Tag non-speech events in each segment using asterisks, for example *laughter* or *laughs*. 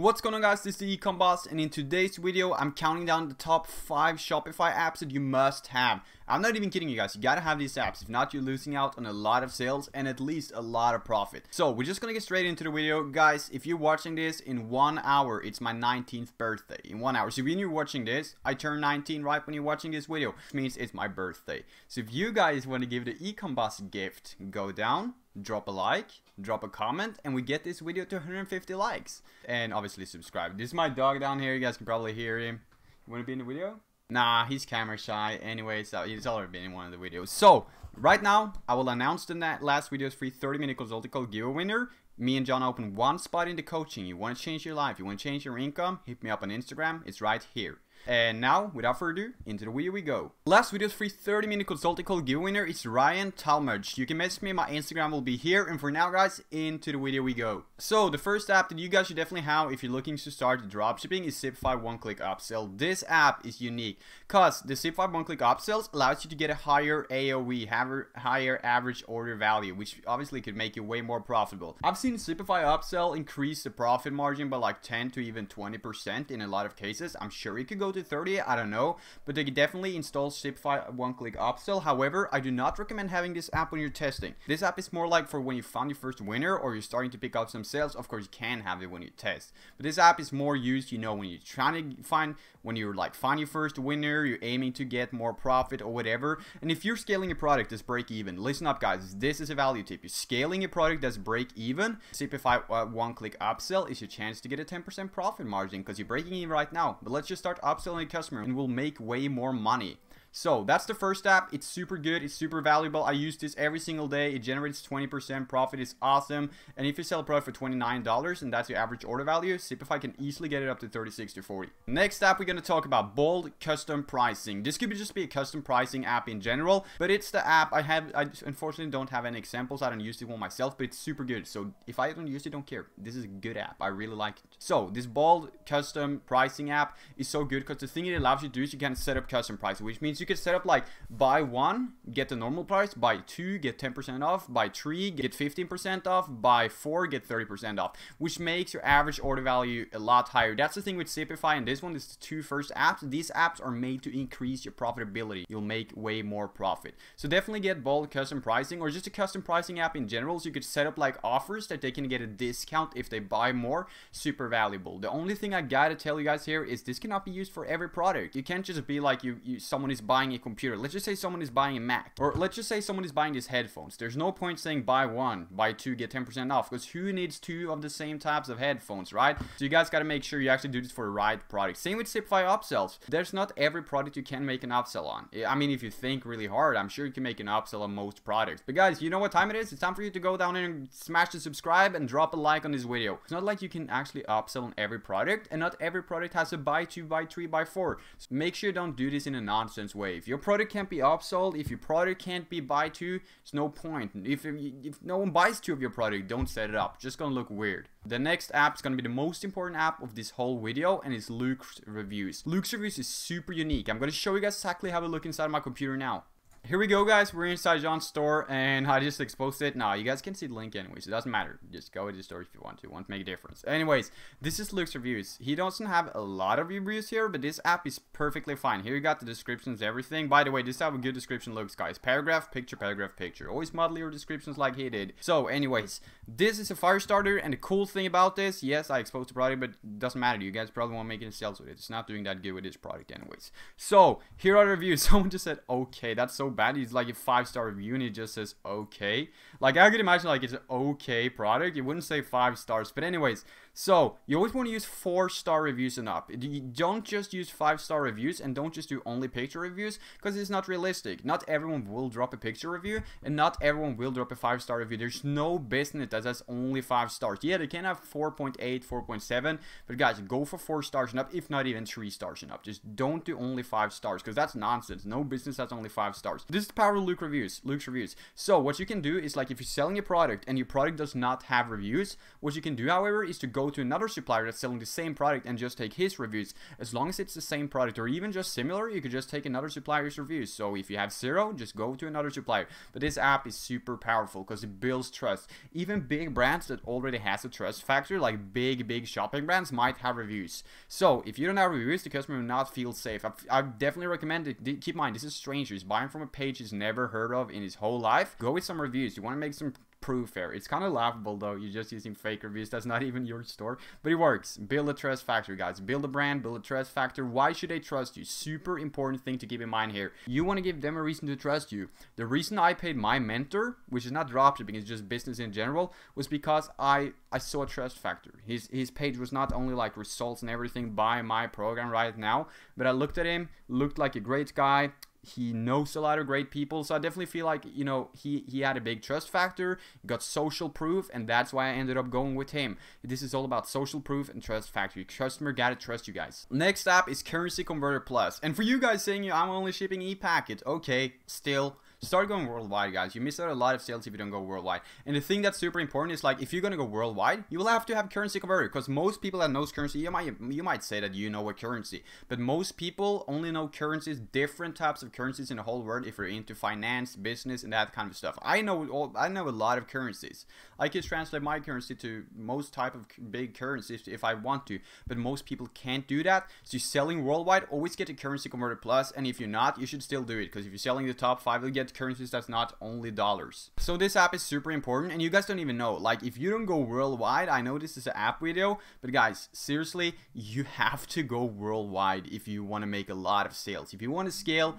What's going on guys, this is the Ecom Boss and in today's video I'm counting down the top 5 Shopify apps that you must have. I'm not even kidding you guys, you gotta have these apps, if not you're losing out on a lot of sales and at least a lot of profit. So we're just gonna get straight into the video. Guys, if you're watching this in one hour, it's my 19th birthday. In one hour, so when you're watching this, I turn 19 right when you're watching this video, which means it's my birthday. So if you guys want to give the Ecom Boss gift, go down, drop a like, drop a comment, and we get this video to 150 likes. And obviously subscribe. This is my dog down here, you guys can probably hear him. You wanna be in the video? Nah, he's camera shy. Anyway, so he's already been in one of the videos. So, right now, I will announce the last video's free 30 minute consulting call giveaway winner. Me and John open one spot in the coaching. You want to change your life, you want to change your income, hit me up on Instagram. It's right here. And now, without further ado, into the video we go. Last video's free 30 minute consulting call giveaway winner is Ryan Talmadge. You can message me, my Instagram will be here. And for now guys, into the video we go. So the first app that you guys should definitely have if you're looking to start dropshipping is Zipify One Click Upsell. This app is unique because the Zipify One Click Upsells allows you to get a higher AOV, higher average order value, which obviously could make you way more profitable. I've seen Zipify Upsell increase the profit margin by like 10 to even 20% in a lot of cases. I'm sure it could go to 30, I don't know, but they definitely install Zipify one-click upsell. However, I do not recommend having this app when you're testing. This app is more like for when you found your first winner or you're starting to pick up some sales. Of course, you can have it when you test, but this app is more used, you know, when you're trying to find, when you're like find your first winner, you're aiming to get more profit or whatever. And if you're scaling a product that's break even, listen up guys, this is a value tip. You're scaling a product that's break even, Zipify uh, one-click upsell is your chance to get a 10% profit margin because you're breaking even right now. But let's just start upselling a customer and we'll make way more money. So that's the first app. It's super good. It's super valuable. I use this every single day. It generates 20% profit. It's awesome. And if you sell a product for $29 and that's your average order value, Zipify can easily get it up to 36 to 40. Next app, we're going to talk about Bold Custom Pricing. This could just be a custom pricing app in general, but it's the app I have. I unfortunately don't have any examples. I don't use it one myself, but it's super good. So if I don't use it, don't care. This is a good app. I really like it. So this Bold Custom Pricing app is so good because the thing it allows you to do is you can set up custom pricing, which means you can set up like buy one, get the normal price, buy two, get 10% off, buy three, get 15% off, buy four, get 30% off, which makes your average order value a lot higher. That's the thing with Zipify and this one is the two first apps. These apps are made to increase your profitability. You'll make way more profit. So definitely get bold custom pricing or just a custom pricing app in general. So you could set up like offers that they can get a discount if they buy more. Super valuable. The only thing I gotta tell you guys here is this cannot be used for every product. You can't just be like you, you someone is buying a computer. Let's just say someone is buying a Mac. Or let's just say someone is buying these headphones. There's no point saying buy one, buy two, get 10% off. Because who needs two of the same types of headphones, right? So you guys got to make sure you actually do this for the right product. Same with Zipify upsells. There's not every product you can make an upsell on. I mean, if you think really hard, I'm sure you can make an upsell on most products. But guys, you know what time it is? It's time for you to go down and smash the subscribe and drop a like on this video. It's not like you can actually upsell on every product and not every product has a buy two, buy three, buy four. So make sure you don't do this in a nonsense way. If your product can't be upsold, if your product can't be buy two, it's no point. If, if no one buys two of your product, don't set it up. It's just gonna look weird. The next app is gonna be the most important app of this whole video and it's Loox Reviews. Loox Reviews is super unique. I'm gonna show you guys exactly how to look inside my computer now. Here we go, guys. We're inside John's store, and I just exposed it. Now, you guys can see the link anyways. It doesn't matter. Just go to the store if you want to. Want to make a difference. Anyways, this is Loox reviews. He doesn't have a lot of reviews here, but this app is perfectly fine. Here you got the descriptions, everything. By the way, this is how a good description looks, guys. Paragraph, picture, paragraph, picture. Always model your descriptions like he did. So, anyways, this is a fire starter, and the cool thing about this, yes, I exposed the product, but it doesn't matter. You guys probably won't make any sales with it. It's not doing that good with this product anyways. So, here are reviews. *laughs* Someone just said, okay, that's so bad. He's like a five star review and it just says okay. Like I could imagine like it's an okay product. You wouldn't say five stars. But anyways, so you always want to use four star reviews and up. You don't just use five star reviews and don't just do only picture reviews because it's not realistic. Not everyone will drop a picture review and not everyone will drop a five star review. There's no business that has only five stars. Yeah, they can have 4.8, 4.7, but guys, go for four stars and up, if not even three stars and up. Just don't do only five stars because that's nonsense. No business has only five stars. This is the power of Luke reviews. Loox reviews. So what you can do is like if you're selling a product and your product does not have reviews, what you can do, however, is to go go to another supplier that's selling the same product and just take his reviews. As long as it's the same product or even just similar, you could just take another supplier's reviews. So if you have zero, just go to another supplier. But this app is super powerful because it builds trust. Even big brands that already has a trust factor, like big, big shopping brands, might have reviews. So if you don't have reviews, the customer will not feel safe. I definitely recommend it. Keep in mind, this is strangers. Buying from a page he's never heard of in his whole life. Go with some reviews. You want to make some proof here. It's kind of laughable though. You're just using fake reviews. That's not even your store, but it works. Build a trust factor, guys. Build a brand, build a trust factor. Why should they trust you? Super important thing to keep in mind here. You want to give them a reason to trust you. The reason I paid my mentor, which is not dropshipping, it's just business in general, was because I I saw a trust factor. His his page was not only like results and everything by my program right now, but I looked at him, looked like a great guy, he knows a lot of great people. So i definitely feel like you know he he had a big trust factor got social proof and that's why i ended up going with him. This is all about social proof and trust factor. Your customer gotta trust you guys. Next app is currency converter plus. And for you guys saying i'm only shipping e-packet okay still start going worldwide guys. You miss out a lot of sales if you don't go worldwide. And the thing that's super important is like if you're gonna go worldwide you will have to have currency converter because most people that knows currency you might you might say that you know a currency but most people only know currencies different types of currencies in the whole world if you're into finance business and that kind of stuff. I know all i know a lot of currencies. I can translate my currency to most type of big currencies if i want to but most people can't do that. So selling worldwide always get a currency converter plus and if you're not you should still do it because if you're selling the top five you'll get currencies that's not only dollars. So this app is super important and you guys don't even know. Like if you don't go worldwide, I know this is an app video, but guys, seriously, you have to go worldwide if you want to make a lot of sales. If you want to scale,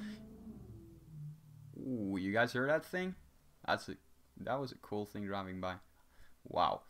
Ooh, you guys heard that thing? That's a, that was a cool thing driving by. Wow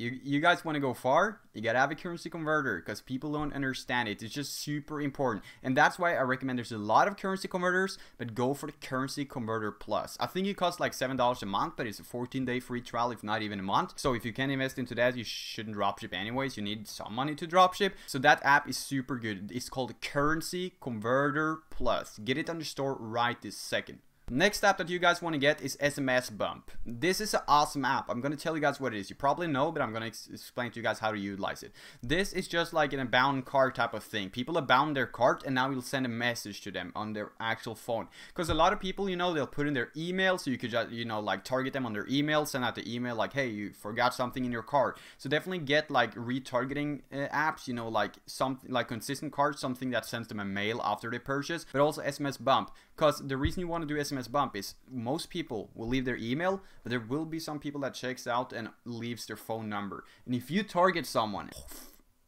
you, you guys want to go far, you gotta have a currency converter because people don't understand it. It's just super important. And that's why I recommend there's a lot of currency converters, but go for the currency converter plus. I think it costs like $7 a month, but it's a 14 day free trial, if not even a month. So if you can invest into that, you shouldn't dropship anyways. You need some money to dropship. So that app is super good. It's called Currency Converter Plus. Get it on the store right this second. Next app that you guys want to get is SMS Bump. This is an awesome app. I'm going to tell you guys what it is. You probably know, but I'm going to ex explain to you guys how to utilize it. This is just like an abound cart type of thing. People abound their cart and now you'll send a message to them on their actual phone. Because a lot of people, you know, they'll put in their email so you could just, you know, like target them on their email, send out the email like, hey, you forgot something in your cart. So definitely get like retargeting uh, apps, you know, like something like consistent cart, something that sends them a mail after they purchase, but also SMS Bump. Because the reason you want to do SMS Bump is most people will leave their email, but there will be some people that checks out and leaves their phone number. And if you target someone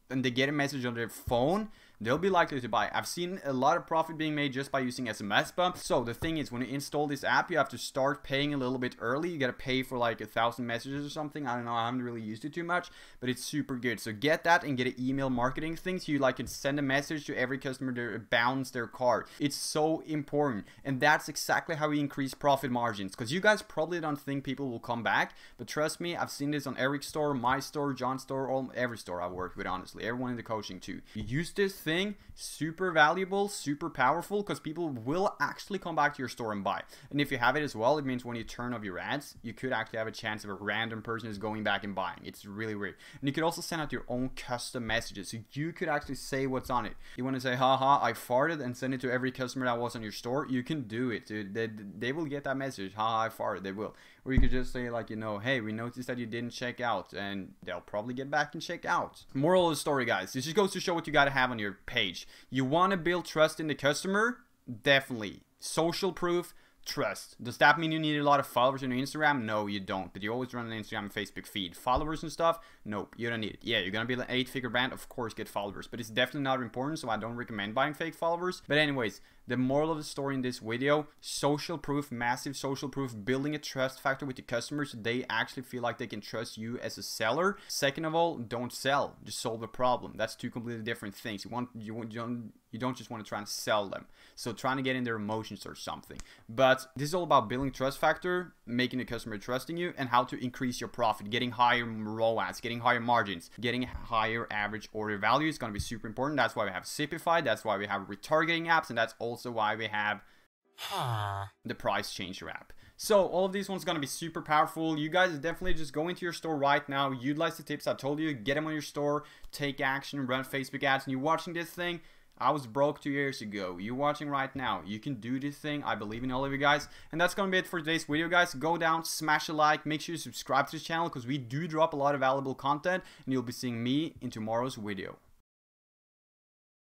and they get a message on their phone, they'll be likely to buy. I've seen a lot of profit being made just by using SMS bump. So the thing is, when you install this app, you have to start paying a little bit early. You gotta pay for like a thousand messages or something. I don't know. I haven't really used it too much, but it's super good. So get that and get an email marketing thing. So you like can send a message to every customer to bounce their card. It's so important, and that's exactly how we increase profit margins. Because you guys probably don't think people will come back, but trust me, I've seen this on Eric's store, my store, John's store, all every store I work with. Honestly, everyone in the coaching too. You use this thing thing super valuable super powerful because people will actually come back to your store and buy. And if you have it as well it means when you turn off your ads you could actually have a chance of a random person is going back and buying. It's really weird. And you could also send out your own custom messages so you could actually say what's on it. You want to say haha I farted and send it to every customer that was on your store you can do it dude. They, they will get that message. Haha I farted they will or you could just say like you know hey we noticed that you didn't check out and they'll probably get back and check out moral of the story guys this just goes to show what you got to have on your page you want to build trust in the customer definitely social proof trust. Does that mean you need a lot of followers on your Instagram? No, you don't. But you always run an Instagram and Facebook feed. Followers and stuff? Nope, you don't need it. Yeah, you're gonna be an eight-figure brand, of course, get followers. But it's definitely not important, so I don't recommend buying fake followers. But anyways, the moral of the story in this video, social proof, massive social proof, building a trust factor with the customers. They actually feel like they can trust you as a seller. Second of all, don't sell, just solve a problem. That's two completely different things. You want you, want, you don't you don't just want to try and sell them. So trying to get in their emotions or something. But this is all about building trust factor, making the customer trusting you, and how to increase your profit, getting higher ROAS, getting higher margins, getting higher average order value is going to be super important. That's why we have Zipify, that's why we have retargeting apps, and that's also why we have the price changer app. So all of these ones gonna be super powerful. You guys definitely just go into your store right now, utilize the tips I told you, get them on your store, take action, run Facebook ads, and you're watching this thing. I was broke two years ago. You're watching right now. You can do this thing. I believe in all of you guys. And that's going to be it for today's video, guys. Go down, smash a like, make sure you subscribe to this channel because we do drop a lot of valuable content and you'll be seeing me in tomorrow's video.